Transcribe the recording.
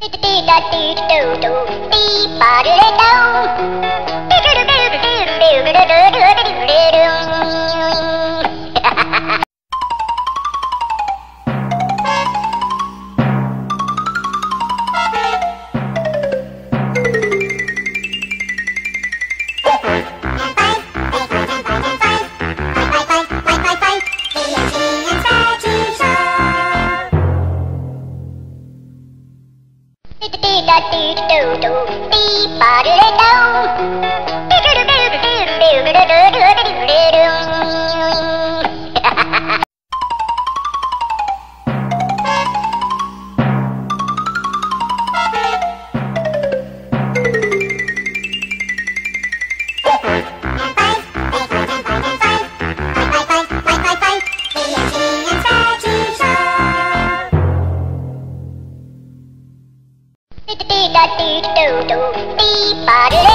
Dee da dee do do dee ba dee